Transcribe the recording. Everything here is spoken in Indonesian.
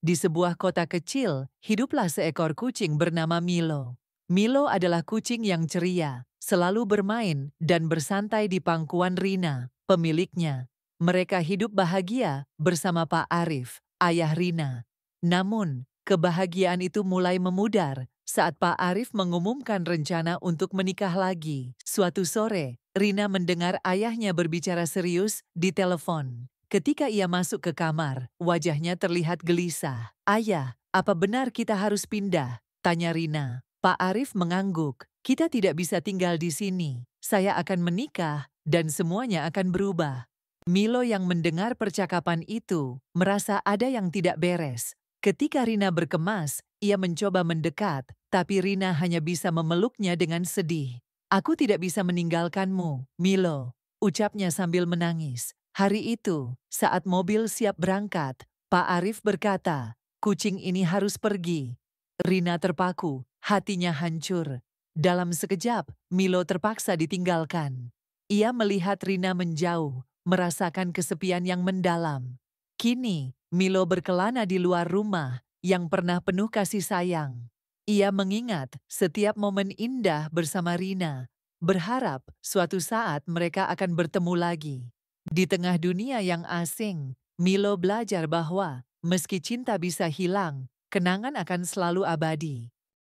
Di sebuah kota kecil, hiduplah seekor kucing bernama Milo. Milo adalah kucing yang ceria, selalu bermain dan bersantai di pangkuan Rina, pemiliknya. Mereka hidup bahagia bersama Pak Arif, ayah Rina. Namun, kebahagiaan itu mulai memudar saat Pak Arif mengumumkan rencana untuk menikah lagi. Suatu sore, Rina mendengar ayahnya berbicara serius di telepon. Ketika ia masuk ke kamar, wajahnya terlihat gelisah. Ayah, apa benar kita harus pindah? Tanya Rina. Pak Arif mengangguk. Kita tidak bisa tinggal di sini. Saya akan menikah dan semuanya akan berubah. Milo yang mendengar percakapan itu merasa ada yang tidak beres. Ketika Rina berkemas, ia mencoba mendekat, tapi Rina hanya bisa memeluknya dengan sedih. Aku tidak bisa meninggalkanmu, Milo, ucapnya sambil menangis. Hari itu, saat mobil siap berangkat, Pak Arif berkata, kucing ini harus pergi. Rina terpaku, hatinya hancur. Dalam sekejap, Milo terpaksa ditinggalkan. Ia melihat Rina menjauh, merasakan kesepian yang mendalam. Kini, Milo berkelana di luar rumah yang pernah penuh kasih sayang. Ia mengingat setiap momen indah bersama Rina, berharap suatu saat mereka akan bertemu lagi. Di tengah dunia yang asing, Milo belajar bahwa meski cinta bisa hilang, kenangan akan selalu abadi.